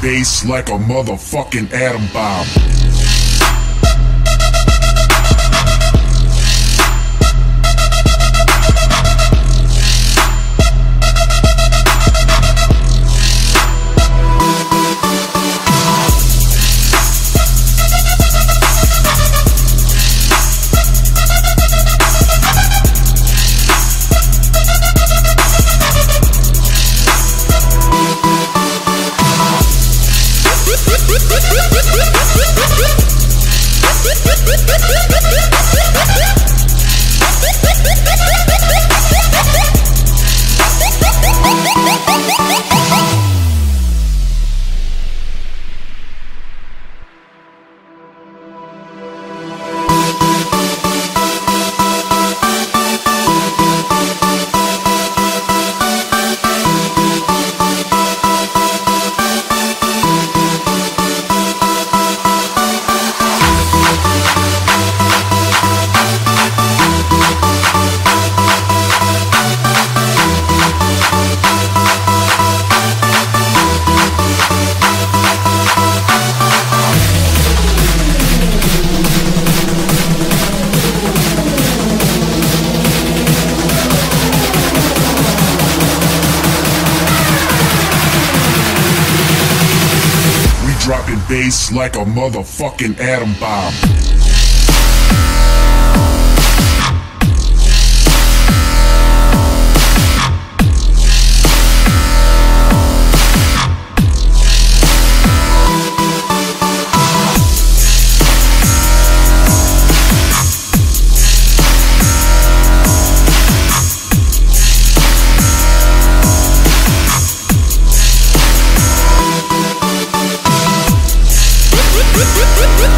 bass like a motherfucking atom bomb. Dropping bass like a motherfucking atom bomb.